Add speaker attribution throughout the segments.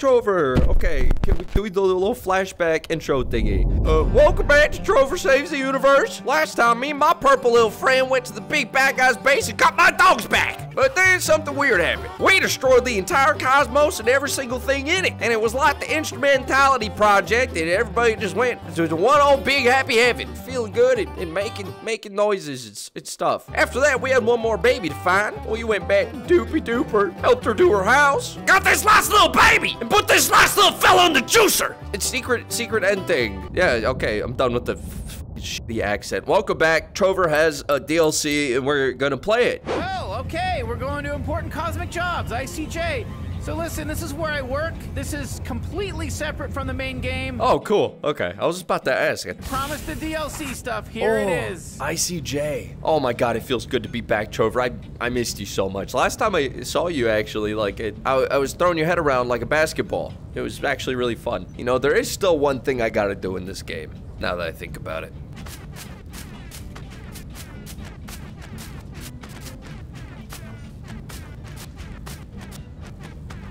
Speaker 1: Trover. Okay, can we, do a little flashback intro thingy? Uh, welcome back to Trover Saves the Universe. Last time, me and my purple little friend went to the big bad guy's base and got my dogs back. But then something weird happened. We destroyed the entire cosmos and every single thing in it. And it was like the instrumentality project and everybody just went to one old big happy heaven. Feeling good and, and making making noises and, and stuff. After that, we had one more baby to find. We went back to Doopy Dooper, helped her do her house, got this last little baby, and put this last little fella in the juicer. It's secret, secret end thing. Yeah, okay, I'm done with the shitty accent. Welcome back. Trover has a DLC and we're gonna play it.
Speaker 2: Well, okay, we're going to important cosmic jobs, ICJ. So listen, this is where I work. This is completely separate from the main game.
Speaker 1: Oh, cool. Okay, I was just about to ask.
Speaker 2: Promise the DLC stuff. Here
Speaker 1: Oh,
Speaker 2: it is.
Speaker 1: ICJ. Oh my god, it feels good to be back, Trover. I, I missed you so much. Last time I saw you, actually, like, it, I, I was throwing your head around like a basketball. It was actually really fun. You know, there is still one thing I gotta do in this game, now that I think about it.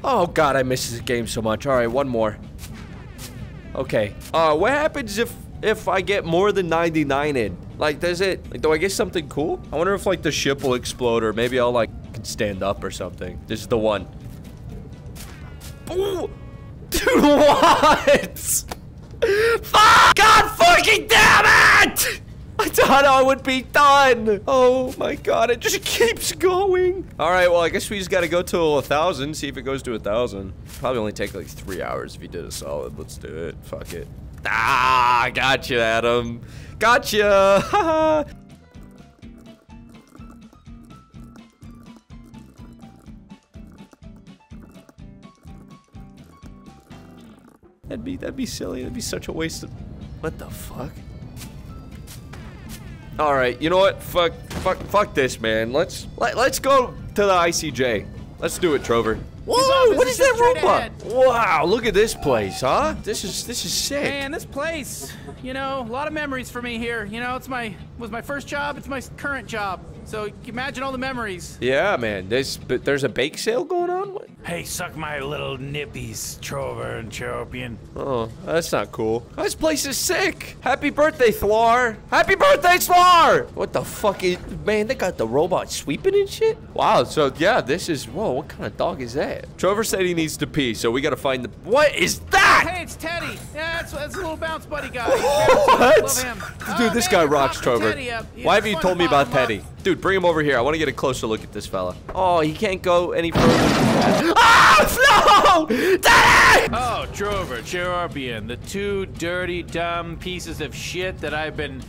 Speaker 1: Oh god, I miss this game so much. All right, one more. Okay. Uh, what happens if if I get more than 99 in? Like, does it? Like, do I get something cool? I wonder if like the ship will explode, or maybe I'll like can stand up or something. This is the one. Ooh. Dude, what? Fuck! God fucking damn it! I thought I would be done. Oh my god, it just keeps going. All right, well, I guess we just got to go to a thousand, see if it goes to a thousand. Probably only take like three hours if you did a solid. Let's do it. Fuck it. Ah, gotcha, Adam. Gotcha. That'd be that'd be silly. That'd be such a waste of. What the fuck? All right, you know what? Fuck, fuck, fuck this, man. Let's let, let's go to the ICJ. Let's do it, Trover. Whoa! What
Speaker 2: is
Speaker 1: is that robot?
Speaker 2: ahead.
Speaker 1: Wow! Look at this place, huh? This is this is sick.
Speaker 2: Man, this place, you know, a lot of memories for me here. You know, it's my was my first job, it's my current job. So you can imagine all the memories.
Speaker 1: Yeah, man. There's but there's a bake sale going on. What?
Speaker 3: Hey, suck my little nippies, Trover and Chairorpian.
Speaker 1: Oh, that's not cool. This place is sick. Happy birthday, Thlar. Happy birthday, Thlar. What the fuck is? Man, they got the robot sweeping and shit. Wow. So yeah, this is. Whoa, what kind of dog is that? Trover said he needs to pee, so we gotta find the. What is that?
Speaker 2: Hey, it's Teddy. Yeah, that's, that's a little bounce buddy guy.
Speaker 1: What?
Speaker 2: Love him.
Speaker 1: Dude, this uh,
Speaker 2: man,
Speaker 1: guy rocks,
Speaker 2: popping
Speaker 1: Trover.
Speaker 2: Teddy uh, up.
Speaker 1: Why haven't you told me about
Speaker 2: him up.
Speaker 1: Teddy? Dude, bring him over here. I want to get a closer look at this fella. Oh, he can't go any further. Oh, no! Teddy!
Speaker 3: Oh, Trover, Chairorpian, the two dirty, dumb pieces of shit that I've been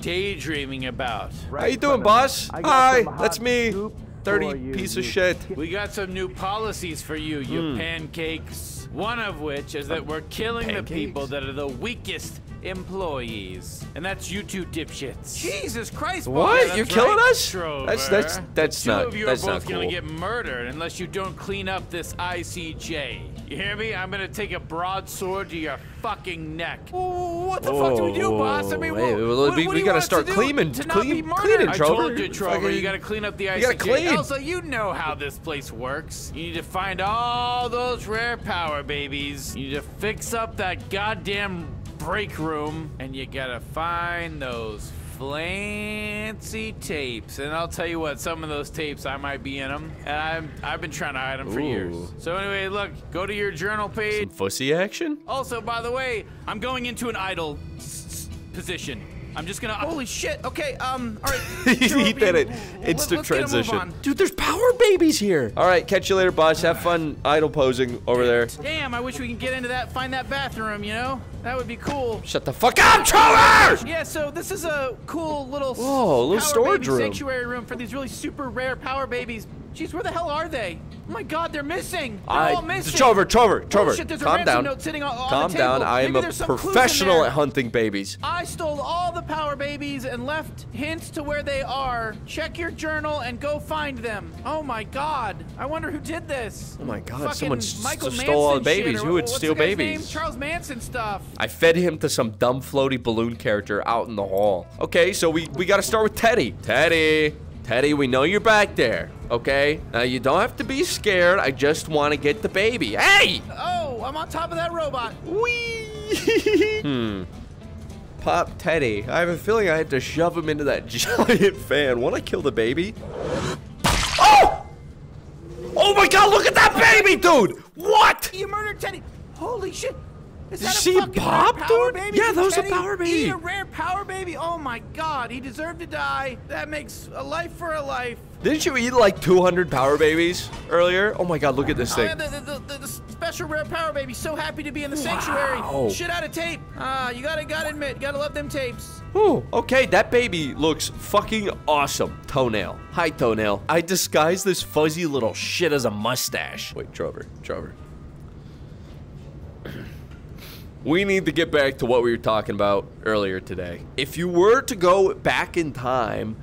Speaker 3: daydreaming about.
Speaker 1: How you doing, boss? Hi, that's me. Dirty piece of shit.
Speaker 3: We got some new policies for you, you hmm. pancakes. One of which is that we're killing the people that are the weakest employees. And that's you two dipshits.
Speaker 2: Jesus Christ,
Speaker 1: What?
Speaker 2: boy.
Speaker 3: Yeah,
Speaker 1: You're killing
Speaker 3: right,
Speaker 1: us?
Speaker 3: Trover.
Speaker 1: That's- that's- that's
Speaker 3: Two
Speaker 1: not-
Speaker 3: of you
Speaker 1: that's
Speaker 3: are
Speaker 1: not
Speaker 3: both gonna get murdered unless you don't clean up this ICJ. You hear me? I'm gonna take a broadsword to your fucking neck.
Speaker 2: What the fuck do we do, oh, boss? I mean,
Speaker 1: hey, well,
Speaker 2: what,
Speaker 1: we-
Speaker 2: what
Speaker 1: we gotta start
Speaker 2: to
Speaker 1: cleaning-
Speaker 2: to
Speaker 1: clean- cleaning,
Speaker 3: I told you, Trover,
Speaker 1: Fucking-
Speaker 3: you gotta clean up the ICJ.
Speaker 1: You gotta clean.
Speaker 3: Also, you know how this place works. You need to find all those rare power babies. You need to fix up that goddamn break room, and you gotta find those fancy tapes. And I'll tell you what, some of those tapes I might be in them, and I'm, I've been trying to hide them for years. So anyway, look, go to your journal page.
Speaker 1: Fussy action?
Speaker 3: Also, by the way, I'm going into an idle position. I'm just gonna.
Speaker 2: Holy shit. Okay, um, all right.
Speaker 1: he did it.
Speaker 2: let's-
Speaker 1: Instant
Speaker 2: let's get a move
Speaker 1: transition. Dude, there's power babies here. All right, catch you later, boss. Have fun idle posing over there.
Speaker 2: Damn, I wish we could get into that, find that bathroom, you know? That would be cool.
Speaker 1: Shut the fuck up, Trover!
Speaker 2: Yeah, so this is a cool little s-
Speaker 1: Whoa, a little
Speaker 2: power
Speaker 1: storage
Speaker 2: baby
Speaker 1: room.
Speaker 2: sanctuary room for these really super rare power babies. Jeez, where the hell are they? Oh my god, they're missing. They're all missing.
Speaker 1: Trover, Trover, oh, Trover.
Speaker 2: shit, there's a
Speaker 1: calm down.
Speaker 2: on- on
Speaker 1: calm
Speaker 2: the
Speaker 1: down. I am
Speaker 2: Maybe
Speaker 1: a
Speaker 2: there's some clues in
Speaker 1: professional at hunting babies.
Speaker 2: I stole all the power babies and left hints to where they are. Check your journal and go find them. Oh my god. I wonder who did this.
Speaker 1: Oh my God,
Speaker 2: Fucking
Speaker 1: someone
Speaker 2: Michael
Speaker 1: stole all the babies.
Speaker 2: or
Speaker 1: Who would steal babies?
Speaker 2: Name? Charles Manson stuff.
Speaker 1: I fed him to some dumb floaty balloon character out in the hall. Okay, so we, we gotta start with Teddy. Teddy. Teddy, we know you're back there. Okay? Now you don't have to be scared. I just want to get the baby. Hey!
Speaker 2: Oh, I'm on top of that robot.
Speaker 1: Whee! hmm. Pop Teddy. I have a feeling I had to shove him into that giant fan. Want to kill the baby? Oh! Oh my god, look at that baby, dude! What?
Speaker 2: You murdered Teddy. Holy shit. Is
Speaker 1: Did
Speaker 2: that
Speaker 1: you
Speaker 2: a
Speaker 1: see
Speaker 2: fucking
Speaker 1: Bob,
Speaker 2: power
Speaker 1: dude?
Speaker 2: baby?
Speaker 1: Yeah,
Speaker 2: Did
Speaker 1: that was a
Speaker 2: Teddy
Speaker 1: power
Speaker 2: eat
Speaker 1: baby.
Speaker 2: a rare power baby? Oh my god, he deserved to die. That makes a life for a life.
Speaker 1: Didn't you eat like 200 power babies earlier? Oh my god, look at this
Speaker 2: Oh,
Speaker 1: thing.
Speaker 2: yeah, the, the, the, the special rare power baby. So happy to be in the
Speaker 1: Wow.
Speaker 2: sanctuary. Shit out of tape. Ah, you gotta gotta admit, gotta love them tapes.
Speaker 1: Ooh, okay, that baby looks fucking awesome. Toenail. Hi, Toenail. I disguised this fuzzy little shit as a mustache. Wait, Trover, Trover. We need to get back to what we were talking about earlier today. If you were to go back in time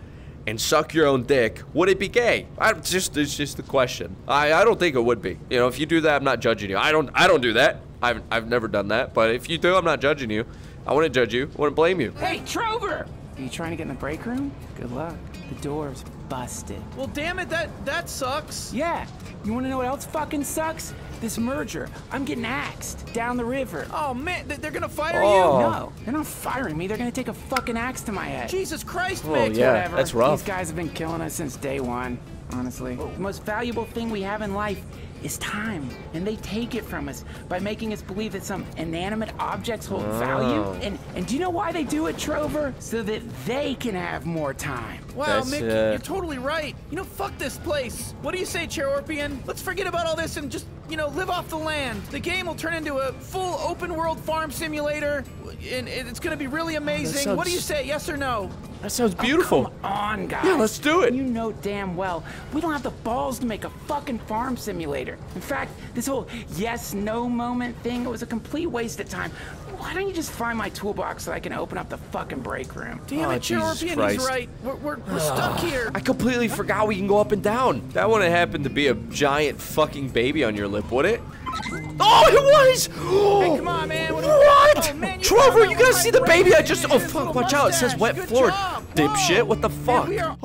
Speaker 1: and suck your own dick, would it be gay? I just it's just the question. I, I don't think it would be. You know, if you do that, I'm not judging you. I don't I don't do that. I've I've never done that. But if you do, I'm not judging you. I wouldn't judge you. I wouldn't blame you.
Speaker 4: Hey, Trover! Are you trying to get in the break room? Good luck. The door's busted.
Speaker 2: Well, damn it, that that sucks.
Speaker 4: Yeah. You wanna know what else fucking sucks? This merger. I'm getting axed down the river.
Speaker 2: Oh man, they- they're gonna fire
Speaker 1: Oh.
Speaker 4: No, they're not firing me. They're gonna take a fucking axe to my head.
Speaker 2: Jesus Christ,
Speaker 1: Oh,
Speaker 2: Mick.
Speaker 1: yeah.
Speaker 4: Whatever.
Speaker 1: that's rough.
Speaker 4: These guys have been killing us since day one, honestly. The most valuable thing we have in life is time. And they take it from us by making us believe that some inanimate objects hold value.
Speaker 1: Oh.
Speaker 4: And and do you know why they do it, Trover? So that they can have more time.
Speaker 2: Wow,
Speaker 1: That's,
Speaker 2: Mick,
Speaker 1: uh,
Speaker 2: you're totally right. You know, fuck this place. What do you say, Chairorpian? Let's forget about all this and just, you know, live off the land. The game will turn into a full open world farm simulator, and it's gonna be really amazing. What do you say, yes or no?
Speaker 1: That sounds oh, beautiful.
Speaker 4: Come on, guys.
Speaker 1: Yeah, let's do it.
Speaker 4: You know damn well we don't have the balls to make a fucking farm simulator. In fact, this whole yes no moment thing it was a complete waste of time. Why don't you just find my toolbox so I can open up the fucking break room?
Speaker 2: Damn
Speaker 1: Oh,
Speaker 2: it,
Speaker 1: Jesus
Speaker 2: Chairorpian,
Speaker 1: Christ.
Speaker 2: he's right. We're, we're, we're stuck here.
Speaker 1: I completely forgot we can go up and down. That wouldn't happen to be a giant fucking baby on your lip, would it? Oh, it was!
Speaker 2: Hey, come on, man. What?
Speaker 1: What?
Speaker 2: Oh, man, you
Speaker 1: Trover, you
Speaker 2: that
Speaker 1: gotta see the baby I just... Oh, fuck, watch out. It says wet
Speaker 2: Good
Speaker 1: floor.
Speaker 2: job.
Speaker 1: Dipshit,
Speaker 2: Whoa.
Speaker 1: what the
Speaker 2: Man,
Speaker 1: fuck?
Speaker 2: we are-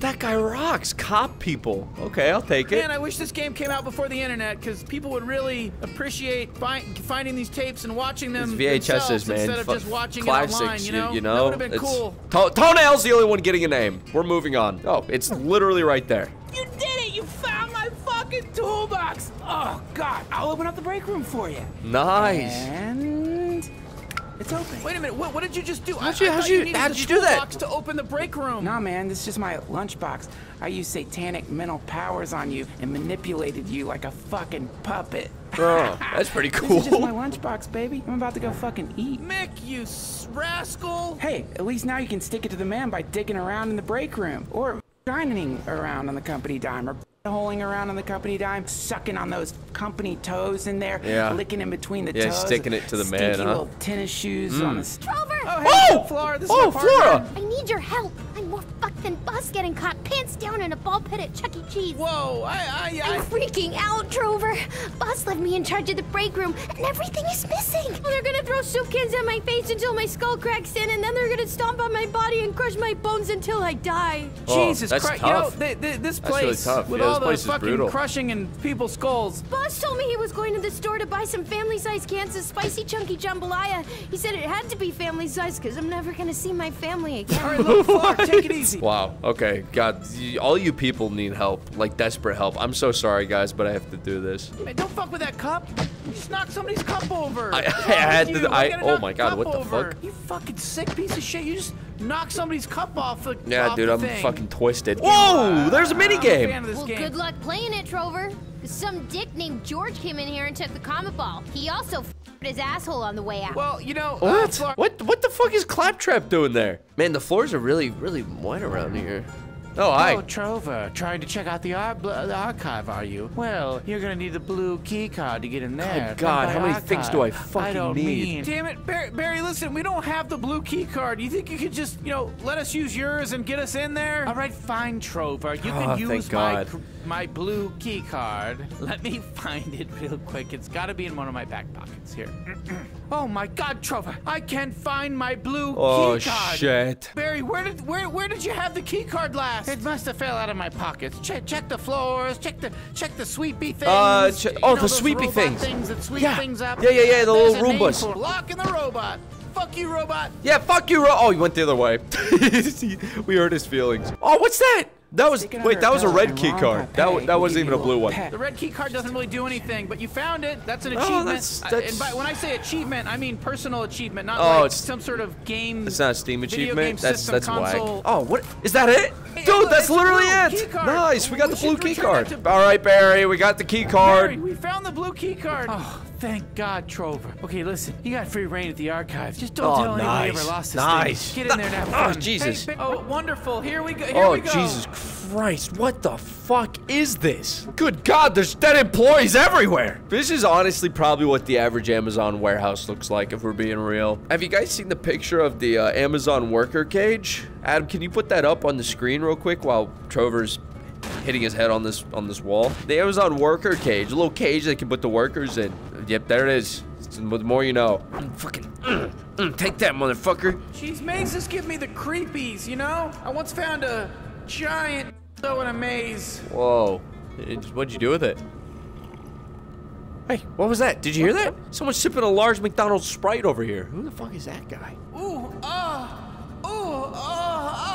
Speaker 1: That guy rocks. Cop people. Okay, I'll take it.
Speaker 2: Man, I wish this game came out before the internet because people would really appreciate fi finding these tapes and watching them
Speaker 1: These VHSs, man.
Speaker 2: instead of
Speaker 1: Fu-
Speaker 2: just watching
Speaker 1: classics,
Speaker 2: it online. You know,
Speaker 1: you, know?
Speaker 2: that would have been
Speaker 1: It's-
Speaker 2: cool.
Speaker 1: To- Toenail's the only one getting a name. We're moving on. Oh, it's literally right there.
Speaker 4: You did it! You found my fucking toolbox! Oh, God. I'll open up the break room for you.
Speaker 1: Nice.
Speaker 4: And it's open.
Speaker 2: Wait a minute, what, what did you just do?
Speaker 1: How'd you-
Speaker 2: I
Speaker 1: how'd
Speaker 2: thought
Speaker 1: you- how'd you do that?
Speaker 2: toolbox to open the break room.
Speaker 4: Nah, man, this is just my lunchbox. I used satanic mental powers on you and manipulated you like a fucking puppet.
Speaker 1: Oh, that's pretty cool.
Speaker 4: This is just my lunchbox, baby. I'm about to go fucking eat.
Speaker 2: Mick, you s- rascal!
Speaker 4: Hey, at least now you can stick it to the man by digging around in the break room. Or shining around on the company dime. Or holing around on the company dime, sucking on those company toes in there,
Speaker 1: Yeah.
Speaker 4: licking in between the
Speaker 1: Yeah,
Speaker 4: toes.
Speaker 1: sticking it to the man, huh? Mm.
Speaker 4: little tennis shoes on the st-
Speaker 2: Oh, hey,
Speaker 1: Oh!
Speaker 2: Flora, this
Speaker 1: Oh,
Speaker 2: is.
Speaker 1: Flora!
Speaker 5: I need your help. I'm more fucked than Buzz getting caught pants down in a ball pit at Chuck E. Cheese.
Speaker 2: Whoa, I, I,
Speaker 5: I'm freaking out, Trover. Buzz left me in charge of the break room, and everything is missing. They're gonna throw soup cans at my face until my skull cracks in, and then they're gonna stomp on my body and crush my bones until I die.
Speaker 1: Oh,
Speaker 2: Jesus
Speaker 1: that's
Speaker 2: Christ!
Speaker 1: tough.
Speaker 2: You know, th- th- this
Speaker 1: That's really
Speaker 2: place
Speaker 1: tough.
Speaker 2: with
Speaker 1: Yeah, this
Speaker 2: all the fucking
Speaker 1: brutal.
Speaker 2: crushing and people's skulls.
Speaker 5: Buzz told me he was going to the store to buy some family-sized cans of spicy chunky jambalaya. He said it had to be family-sized because I'm never gonna see my family again.
Speaker 2: All right, look, Flora, take it easy.
Speaker 1: Wow. Okay. God, all you people need help, like desperate help. I'm so sorry, guys, but I have to do this.
Speaker 2: Man, don't fuck with that cup. You just knocked somebody's cup over.
Speaker 1: I- I had to- I- oh my God, what the
Speaker 2: over?
Speaker 1: fuck?
Speaker 2: You fucking sick piece of shit. You just knocked somebody's cup off the
Speaker 1: Yeah,
Speaker 2: off
Speaker 1: dude,
Speaker 2: the
Speaker 1: I'm
Speaker 2: thing.
Speaker 1: fucking twisted. Whoa! There's a mini
Speaker 2: I'm a fan
Speaker 1: game.
Speaker 2: of this
Speaker 5: Well,
Speaker 2: game.
Speaker 5: good luck playing it, Trover. Some dick named George came in here and took the comet ball. He also f***ed his asshole on the way out.
Speaker 2: Well, you know, uh,
Speaker 1: What?
Speaker 2: Flora-
Speaker 1: What? What the fuck is Claptrap doing there? Man, the floors are really, really wet around here. Oh, hi.
Speaker 3: Oh, Trover, trying to check out the, ar- bl- the archive, are you? Well, you're gonna need the blue key card to get in there.
Speaker 1: God, how many things do I
Speaker 3: archive,
Speaker 1: fucking
Speaker 3: I don't
Speaker 1: need?
Speaker 3: Mean.
Speaker 2: Damn it, Barry, Barry, listen, we don't have the blue key card. You think you could just, you know, let us use yours and get us in there?
Speaker 3: All right, fine, Trover. You
Speaker 1: Oh,
Speaker 3: can ah,
Speaker 1: thank
Speaker 3: use my
Speaker 1: God.
Speaker 3: my blue key card. Let me find it real quick. It's got to be in one of my back pockets here.
Speaker 2: Oh my god, Trover, I can't find my blue
Speaker 1: Oh,
Speaker 2: key card.
Speaker 1: Oh shit.
Speaker 2: Barry, where did where where did you have the key card last?
Speaker 4: It must have fell out of my pockets. Check, check the floors. Check the, check the sweepy things.
Speaker 1: Uh, che-
Speaker 4: You
Speaker 1: oh,
Speaker 4: know
Speaker 1: the sweepy things.
Speaker 4: things that sweep
Speaker 1: Yeah.
Speaker 4: things up.
Speaker 1: Yeah, yeah, yeah, the
Speaker 4: There's
Speaker 1: little
Speaker 4: a name
Speaker 1: Roombas.
Speaker 4: for it.
Speaker 2: Locking the robot. Fuck you, robot.
Speaker 1: Yeah, fuck you, Ro- Oh, he went the other way. we hurt his feelings. Oh, what's that? That was, wait, that was a red
Speaker 4: and
Speaker 1: key card. That, wa- that wasn't even a blue one.
Speaker 2: The red key card doesn't really do anything, but you found it. That's an
Speaker 1: Oh,
Speaker 2: achievement.
Speaker 1: that's- that's-
Speaker 2: and by, when I say achievement, I mean personal achievement, not
Speaker 1: Oh,
Speaker 2: like
Speaker 1: it's-
Speaker 2: some sort of game.
Speaker 1: It's not a Steam
Speaker 2: video
Speaker 1: achievement.
Speaker 2: game
Speaker 1: That's
Speaker 2: system
Speaker 1: that's whack.
Speaker 2: console.
Speaker 1: Oh, what is that? It,
Speaker 2: Hey,
Speaker 1: dude? That's literally it. Nice. We got
Speaker 2: We
Speaker 1: the blue
Speaker 2: should
Speaker 1: key card.
Speaker 2: to-
Speaker 1: All right, Barry. We got the key
Speaker 2: Barry,
Speaker 1: card.
Speaker 2: we found the blue key card.
Speaker 3: Oh, thank God, Trover. Okay, listen, you got free reign at the archives. Just don't
Speaker 1: Oh,
Speaker 3: tell anybody you
Speaker 1: nice.
Speaker 3: ever lost this
Speaker 1: Nice.
Speaker 3: thing. Get in there and have
Speaker 1: Oh,
Speaker 3: fun.
Speaker 1: Jesus.
Speaker 2: Hey, oh, wonderful. Here we go. Here
Speaker 1: Oh,
Speaker 2: we go.
Speaker 1: Jesus Christ. What the fuck is this? Good God, there's dead employees everywhere. This is honestly probably what the average Amazon warehouse looks like, if we're being real. Have you guys seen the picture of the uh, Amazon worker cage? Adam, can you put that up on the screen real quick while Trover's hitting his head on this on this wall? The Amazon worker cage, a little cage they can put the workers in. Yep, there it is. The more you know. Mm, fucking, mm, mm, take that, motherfucker.
Speaker 2: Jeez, mazes give me the creepies, you know? I once found a giant so in a maze.
Speaker 1: Whoa. It- What'd you do with it? Hey, what was that? Did you hear that? Someone's sipping a large McDonald's Sprite over here. Who the fuck is that guy?
Speaker 2: Ooh, ah, ooh, oh, ah,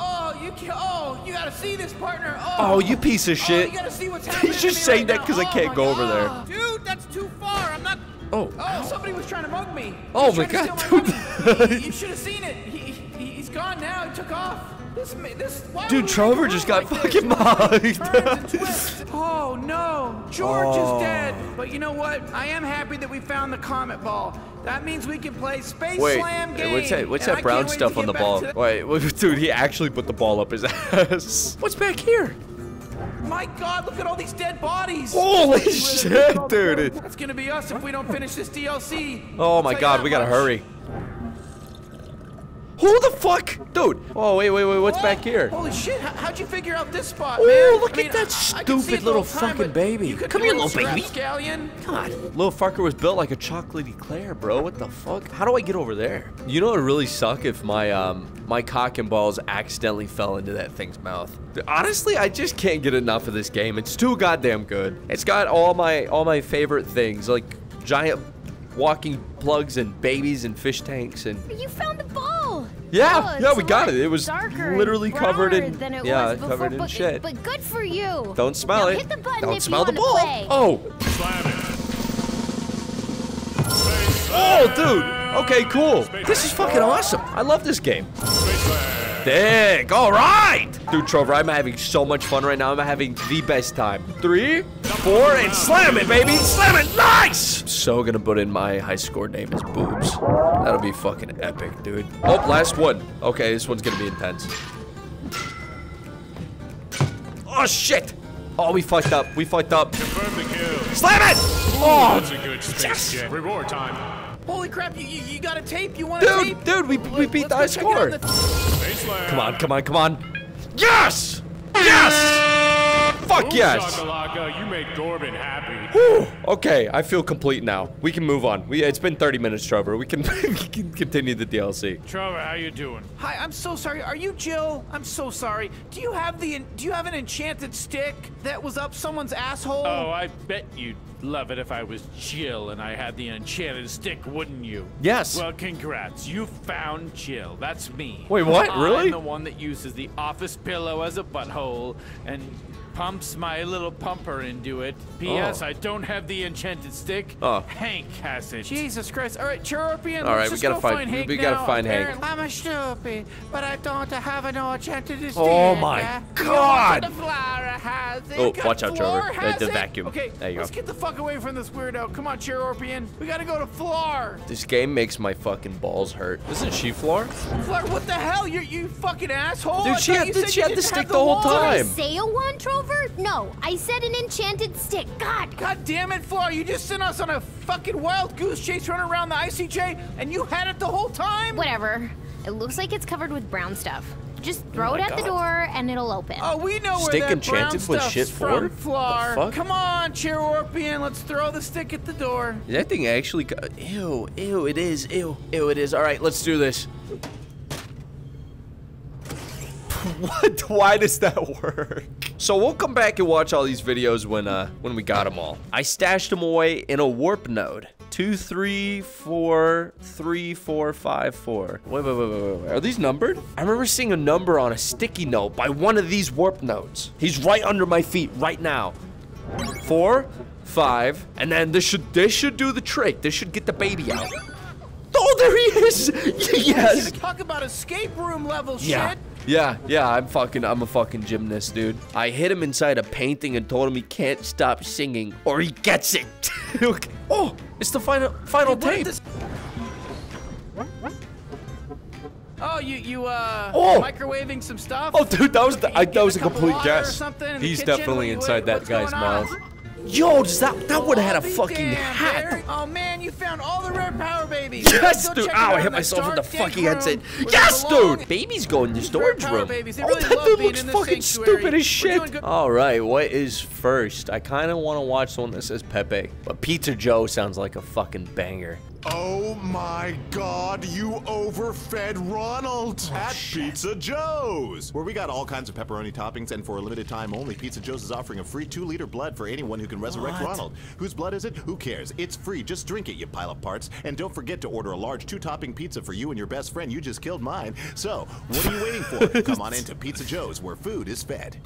Speaker 2: oh, you can oh, you gotta see this, partner. Oh,
Speaker 1: Oh, you piece of
Speaker 2: Oh,
Speaker 1: shit.
Speaker 2: you gotta see what's happening.
Speaker 1: He's just saying
Speaker 2: right
Speaker 1: that 'cause
Speaker 2: now.
Speaker 1: I oh can't
Speaker 2: Oh
Speaker 1: go over there.
Speaker 2: Dude, that's too far. I'm not.
Speaker 1: Oh.
Speaker 2: Oh, somebody was trying to mug me.
Speaker 1: Oh my God,
Speaker 2: my
Speaker 1: dude.
Speaker 2: He- you should have seen it. He, he, he's gone now. He took off. This, this. Why
Speaker 1: Dude, Trover just got
Speaker 2: like
Speaker 1: fucking mugged.
Speaker 2: Turns and twists. Oh no, George
Speaker 1: Oh.
Speaker 2: is dead. But you know what? I am happy that we found the comet ball. That means we can play Space
Speaker 1: Wait,
Speaker 2: Slam game.
Speaker 1: what's that? What's that brown stuff on the ball? Wait, wait, dude, he actually put the ball up his ass. What's back here?
Speaker 2: My God, look at all these dead bodies.
Speaker 1: Holy shit, dude.
Speaker 2: That's gonna be us if we don't finish this DLC.
Speaker 1: Oh my god, we gotta hurry. Who the fuck? Dude. Oh, wait, wait, wait, what's
Speaker 2: Whoa,
Speaker 1: back here?
Speaker 2: Holy shit! How, how'd you figure out this spot,
Speaker 1: Ooh,
Speaker 2: man?
Speaker 1: look
Speaker 2: I mean,
Speaker 1: at that
Speaker 2: I- I could see
Speaker 1: stupid little
Speaker 2: time,
Speaker 1: fucking baby. Come
Speaker 2: do
Speaker 1: here, little baby.
Speaker 2: Scallion.
Speaker 1: God, little fucker was built like a chocolatey Claire, bro. What the fuck? How do I get over there? You know, it would really suck if my um my cock and balls accidentally fell into that thing's mouth. Honestly, I just can't get enough of this game. It's too goddamn good. It's got all my all my favorite things, like giant walking plugs and babies and fish tanks and
Speaker 5: You found the ball.
Speaker 1: Yeah,
Speaker 5: Oh,
Speaker 1: yeah, we got it. It was literally covered in-
Speaker 5: than it
Speaker 1: yeah,
Speaker 5: was before,
Speaker 1: covered in
Speaker 5: but,
Speaker 1: shit.
Speaker 5: But good for you.
Speaker 1: don't smell
Speaker 5: Now
Speaker 1: it.
Speaker 5: Hit the button
Speaker 1: don't
Speaker 5: if
Speaker 1: smell
Speaker 5: you
Speaker 1: the ball.
Speaker 5: Play.
Speaker 1: Oh,
Speaker 6: Slam it.
Speaker 1: oh, dude. Okay, cool. This is fucking awesome. I love this game.
Speaker 6: Space
Speaker 1: Dick. All right. Dude, Trover, I'm having so much fun right now. I'm having the best time. Three, four, and slam it, baby. Slam it. Nice. So gonna put in my high score name as boobs. That'll be fucking epic, dude. Oh, last one. Okay, this one's gonna be intense. Oh, shit. Oh, we fucked up. We fucked up.
Speaker 6: Confirm the kill.
Speaker 1: Slam it. Oh,
Speaker 6: That's a good space
Speaker 1: yes.
Speaker 6: jam. Reward time.
Speaker 2: Holy crap! You, you, you got a tape? You want a
Speaker 1: dude,
Speaker 2: tape?
Speaker 1: dude, we, we beat the high
Speaker 2: let's go check it
Speaker 1: score.
Speaker 2: the-
Speaker 1: Come on, come on, come on. Yes! Yes! Fuck
Speaker 6: Boom
Speaker 1: yes!
Speaker 6: you make Corbin happy.
Speaker 1: Whew. Okay, I feel complete now. We can move on. We, it's been 30 minutes, Trevor. We can, we can continue the DLC.
Speaker 3: Trevor, how you doing?
Speaker 2: Hi, I'm so sorry. Are you Jill? I'm so sorry. Do you have the? Do you have an enchanted stick that was up someone's asshole?
Speaker 3: Oh, I bet you'd love it if I was Jill and I had the enchanted stick, wouldn't you?
Speaker 1: Yes.
Speaker 3: Well, congrats. You found Jill. That's me.
Speaker 1: Wait, what?
Speaker 3: I'm
Speaker 1: Really?
Speaker 3: the one that uses the office pillow as a butthole and pumps my little pumper into it. P.S.
Speaker 1: Oh.
Speaker 3: I don't have the enchanted stick.
Speaker 1: Oh.
Speaker 3: Hank has it.
Speaker 2: Jesus Christ! All right, Chairorpian.
Speaker 1: All right,
Speaker 2: let's
Speaker 1: we
Speaker 2: just
Speaker 1: gotta
Speaker 2: go
Speaker 1: find-
Speaker 2: find Hank
Speaker 1: we gotta
Speaker 2: now.
Speaker 1: find Hank.
Speaker 2: I'm a stupid, but I don't have an enchanted oh stick.
Speaker 1: Oh my God.
Speaker 2: The flower has it.
Speaker 1: Oh, watch out,
Speaker 2: Floor
Speaker 1: Trevor.
Speaker 2: has
Speaker 1: The- the vacuum.
Speaker 2: Okay,
Speaker 1: There you go.
Speaker 2: let's get the fuck away from this weirdo. Come on, Chairorpian. We gotta go to Floor.
Speaker 1: This game makes my fucking balls hurt. Isn't she Floor?
Speaker 2: Floor, what the hell? You you fucking asshole!
Speaker 1: Dude, she had
Speaker 2: you
Speaker 1: the-
Speaker 2: said
Speaker 1: she
Speaker 2: you
Speaker 1: had the stick
Speaker 2: have
Speaker 1: the whole
Speaker 2: wand.
Speaker 1: time.
Speaker 5: Say a one, Trover? No, I said an enchanted stick. God.
Speaker 2: God damn it, Floor! You just sent us on a fucking wild goose chase running around the ICJ, and you had it the whole time.
Speaker 5: Whatever. It looks like it's covered with brown stuff. Just throw
Speaker 1: Oh
Speaker 5: it
Speaker 1: my
Speaker 5: at the door and it'll open.
Speaker 2: Oh, we know where
Speaker 1: Stick
Speaker 2: that
Speaker 1: enchanted
Speaker 2: brown
Speaker 1: with
Speaker 2: stuff's
Speaker 1: shit
Speaker 2: from,
Speaker 1: for?
Speaker 2: Floor.
Speaker 1: The fuck?
Speaker 2: Come on, Chairorpian, let's throw the stick at the door.
Speaker 1: Is that thing actually? co- Ew, ew, it is. Ew, ew, it is. All right, let's do this. What? Why does that work? So we'll come back and watch all these videos when uh when we got them all. I stashed them away in a warp node. Two, three, four, three, four, five, four. Wait, wait, wait, wait, wait. Are these numbered? I remember seeing a number on a sticky note by one of these warp nodes. He's right under my feet right now. Four, five, and then this should this should do the trick. This should get the baby out. Oh, there he is! yes.
Speaker 2: Talk about escape room level
Speaker 1: Yeah.
Speaker 2: shit.
Speaker 1: Yeah, yeah, I'm fucking, I'm a fucking gymnast, dude. I hit him inside a painting and told him he can't stop singing or he gets it. Okay. Oh, it's the final, final
Speaker 2: What
Speaker 1: tape.
Speaker 2: Oh, you you uh
Speaker 1: Oh!
Speaker 2: microwaving some stuff?
Speaker 1: Oh, dude, that was the, I, that was a complete guess.
Speaker 2: something in the
Speaker 1: He's definitely
Speaker 2: What-
Speaker 1: inside that guy's mouth. Yo, does that, that would have had a
Speaker 2: I'll be
Speaker 1: fucking
Speaker 2: damned,
Speaker 1: hat.
Speaker 2: Barry. Oh man, you found all the rare power babies.
Speaker 1: Yes, dude.
Speaker 2: check
Speaker 1: Ow, I hit myself with the fucking headset.
Speaker 2: room
Speaker 1: Yes, dude. Babies going to the
Speaker 2: storage
Speaker 1: room.
Speaker 2: babies.
Speaker 1: Oh, that dude looks fucking
Speaker 2: sanctuary.
Speaker 1: stupid as shit. All right, what is first? I kind of want to watch the one that says Pepe, but Pizza Joe sounds like a fucking banger.
Speaker 7: Oh my god, you overfed Ronald! Oh, at Pizza Joe's! Where we got all kinds of pepperoni toppings, and for a limited time only, Pizza Joe's is offering a free 2 liter blood for anyone who can resurrect Ronald. Whose blood is it? Who cares? It's free. Just drink it, you pile of parts. And don't forget to order a large two topping pizza for you and your best friend. You just killed mine. So, what are you waiting for? Come on into Pizza Joe's, where food is fed.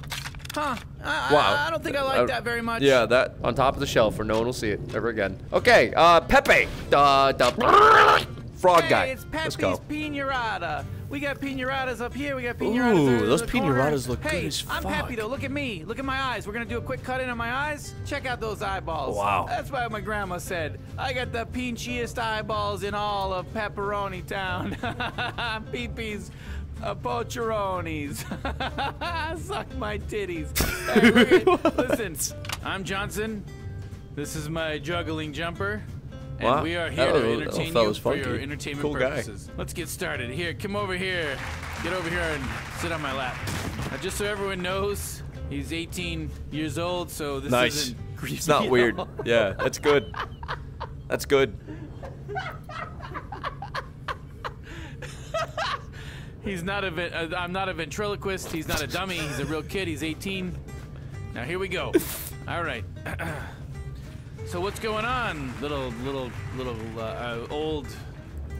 Speaker 2: Huh. I,
Speaker 1: Wow.
Speaker 2: I, I don't think I like
Speaker 1: Uh,
Speaker 2: that very much.
Speaker 1: Yeah, that on top of the shelf where no one will see it ever again. Okay, uh, Pepe, the the frog
Speaker 2: Hey,
Speaker 1: guy.
Speaker 2: it's
Speaker 1: Let's
Speaker 2: Pepe's
Speaker 1: go.
Speaker 2: Pinarada. We got pinaradas up here. We got pinaradas.
Speaker 1: Ooh,
Speaker 2: in
Speaker 1: those
Speaker 2: the corner.
Speaker 1: pinaradas look good
Speaker 2: hey,
Speaker 1: as
Speaker 2: I'm happy though. Look at me. Look at my eyes. We're gonna do a quick cut in on my eyes. Check out those eyeballs.
Speaker 1: Wow.
Speaker 2: That's why my grandma said I got the pinchiest eyeballs in all of Pepperoni Town. Peepees. Pocheronis. Suck my titties. Hey, listen, I'm Johnson. This is my juggling jumper. And
Speaker 1: Wow,
Speaker 2: we are here
Speaker 1: little-
Speaker 2: to entertain you
Speaker 1: fella's
Speaker 2: for your entertainment
Speaker 1: Cool guy.
Speaker 2: purposes. Let's get started. Here, come over here. Get over here and sit on my lap. Now, just so everyone knows, he's 18 years old, so this
Speaker 1: Nice.
Speaker 2: isn't creepy
Speaker 1: It's not weird.
Speaker 2: all.
Speaker 1: Yeah, that's good. That's good.
Speaker 2: He's not a. ven- Uh, I'm not a ventriloquist. He's not a dummy. He's a real kid. He's 18. Now here we go. All right. so what's going on, little, little, little uh, uh, old,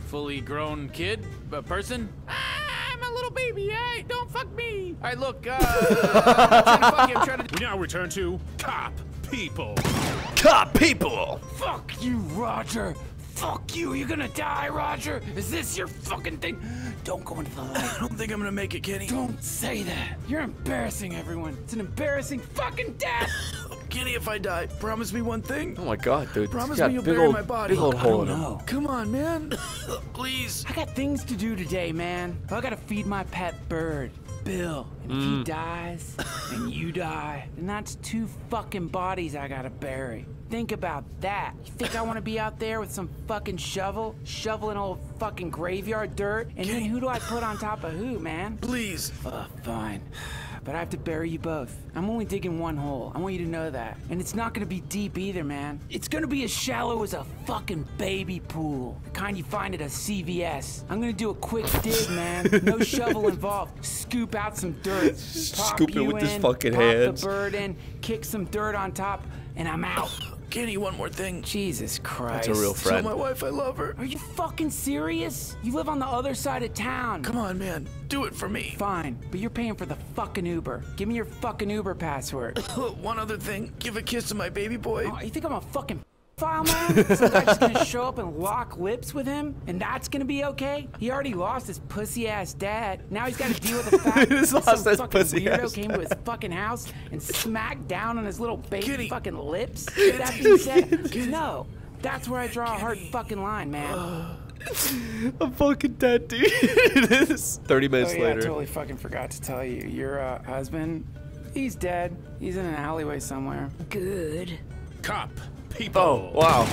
Speaker 2: fully grown kid, uh, person? Ah, I'm a little baby. Hey, don't fuck me. All right, look. Uh, I'm trying to fuck you. I'm trying to.
Speaker 6: We now return to Cop People.
Speaker 1: Cop people.
Speaker 4: Fuck you, Roger. Fuck you. You're gonna die, Roger. Is this your fucking thing? Don't go into the light.
Speaker 2: I don't think I'm gonna make it, Kenny.
Speaker 4: Don't say that. You're embarrassing everyone. It's an embarrassing fucking death.
Speaker 2: Kenny, if I die, promise me one thing.
Speaker 1: Oh my god, dude.
Speaker 2: Promise me you'll
Speaker 1: big
Speaker 2: bury
Speaker 1: old,
Speaker 2: my body.
Speaker 1: Big old
Speaker 4: I
Speaker 1: hole
Speaker 4: don't
Speaker 1: in him.
Speaker 4: know.
Speaker 2: Come on, man. Please.
Speaker 4: I got things to do today, man. I gotta feed my pet bird, Bill. And if he mm. dies, and you die, then that's two fucking bodies I gotta bury. Think about that. You think I wanna be out there with some fucking shovel, shoveling old fucking graveyard dirt? And then who do I put on top of who, man?
Speaker 2: Please.
Speaker 4: Uh, fine. But I have to bury you both. I'm only digging one hole. I want you to know that. And it's not gonna be deep either, man. It's gonna be as shallow as a fucking baby pool. The kind you find at a CVS. I'm gonna do a quick dig, man. No shovel involved. Scoop out some dirt. Pop
Speaker 1: Scoop it with his
Speaker 4: in,
Speaker 1: fucking
Speaker 4: pop
Speaker 1: hands.
Speaker 4: the bird in, kick some dirt on top, and I'm out.
Speaker 2: Kenny, one more thing.
Speaker 4: Jesus Christ.
Speaker 1: That's a real friend.
Speaker 2: Tell my wife I love her.
Speaker 4: Are you fucking serious? You live on the other side of town.
Speaker 2: Come on, man. Do it for me.
Speaker 4: Fine, but you're paying for the fucking Uber. Give me your fucking Uber password.
Speaker 2: one other thing. Give a kiss to my baby boy.
Speaker 4: Oh, you think I'm a fucking file man? Some guy's just gonna show up and lock lips with him, and that's gonna be okay? He already lost his pussy ass dad. Now he's got to deal with the fact that some fucking
Speaker 1: pussy
Speaker 4: weirdo
Speaker 1: ass
Speaker 4: came to his fucking house and smacked down on his little baby
Speaker 2: Kitty.
Speaker 4: fucking lips. That being said, no. That's where I draw a hard fucking line, man.
Speaker 1: I'm fucking dead, dude. it is 30 minutes
Speaker 4: oh yeah, I totally fucking forgot to tell you. Your uh, husband, he's dead. He's in an alleyway somewhere. Good.
Speaker 6: Cop People.
Speaker 1: Oh, wow.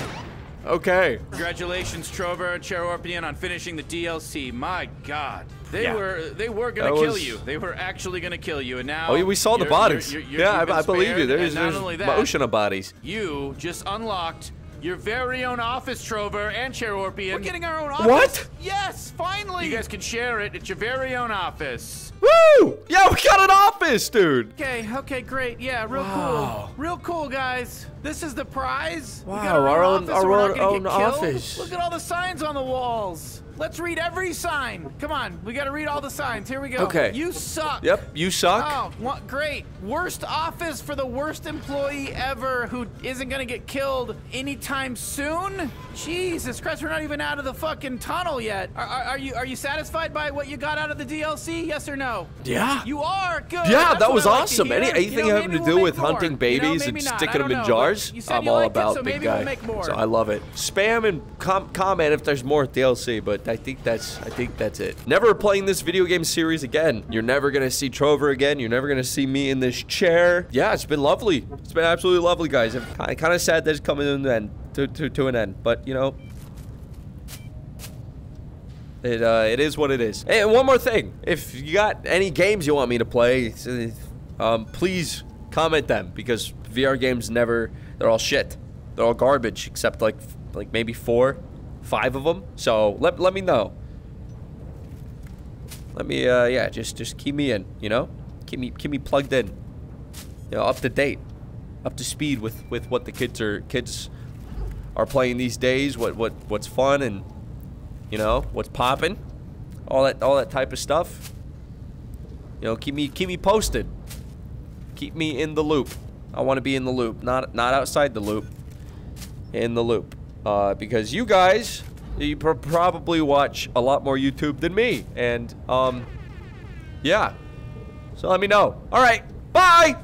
Speaker 1: Okay.
Speaker 3: Congratulations, Trover and Chairorpian, on finishing the DLC. My God, they
Speaker 1: Yeah.
Speaker 3: were they were gonna
Speaker 1: That
Speaker 3: kill
Speaker 1: was-
Speaker 3: you. They were actually gonna kill you, and now.
Speaker 1: Oh, yeah, we saw the
Speaker 3: you're-
Speaker 1: bodies.
Speaker 3: you're- you're-
Speaker 1: yeah, I, I believe you. There's, there's
Speaker 3: that,
Speaker 1: ocean of bodies.
Speaker 3: You just unlocked your very own office, Trover and Chair Orpian.
Speaker 2: We're getting our own office.
Speaker 1: What?
Speaker 2: Yes, finally.
Speaker 3: You guys can share it. It's your very own office.
Speaker 1: Woo! Woo! Yeah, we got an office, dude.
Speaker 2: Okay, okay, great. Yeah, real
Speaker 1: Wow.
Speaker 2: cool. Real cool, guys. This is the prize. We
Speaker 1: Wow,
Speaker 2: got our,
Speaker 1: our
Speaker 2: own
Speaker 1: own-
Speaker 2: office
Speaker 1: our own-
Speaker 2: not
Speaker 1: own office.
Speaker 2: Look at all the signs on the walls. Let's read every sign. Come on, we gotta read all the signs. Here we go.
Speaker 1: Okay.
Speaker 2: You suck.
Speaker 1: Yep, you suck.
Speaker 2: Oh, what, great. Worst office for the worst employee ever who isn't gonna get killed anytime soon? Jesus Christ, we're not even out of the fucking tunnel yet. Are, are, are you are you satisfied by what you got out of the DLC? Yes or no?
Speaker 1: Yeah.
Speaker 2: You are good.
Speaker 1: Yeah,
Speaker 2: That's
Speaker 1: that was
Speaker 2: like
Speaker 1: awesome. Any-
Speaker 2: You
Speaker 1: anything
Speaker 2: know,
Speaker 1: having to
Speaker 2: we'll
Speaker 1: do with
Speaker 2: more.
Speaker 1: hunting
Speaker 2: You know,
Speaker 1: babies and
Speaker 2: not.
Speaker 1: Sticking them in
Speaker 2: know,
Speaker 1: jars,
Speaker 2: you
Speaker 1: I'm all
Speaker 2: liked it,
Speaker 1: about
Speaker 2: so
Speaker 1: big
Speaker 2: maybe
Speaker 1: guy.
Speaker 2: We'll make more.
Speaker 1: So I love it. Spam and com- comment if there's more DLC, but I think that's I think that's it. Never playing this video game series again. You're never gonna see Trover again. You're never gonna see me in this chair. Yeah, it's been lovely. It's been absolutely lovely, guys. I'm kind of sad that it's coming to an end. To, to, to an end, but you know, it uh, it is what it is. And one more thing, if you got any games you want me to play, um, please comment them because VR games never they're all shit. They're all garbage except like like maybe four, five of them. So let let me know. Let me uh yeah just just keep me in you know keep me keep me plugged in, you know up to date, up to speed with with what the kids are kids are playing these days. What what what's fun and you know what's popping, all that all that type of stuff. You know, keep me keep me posted. Keep me in the loop. I want to be in the loop, not not outside the loop. In the loop, uh, because you guys, you pr probably watch a lot more YouTube than me, and um, yeah. So let me know. All right, bye.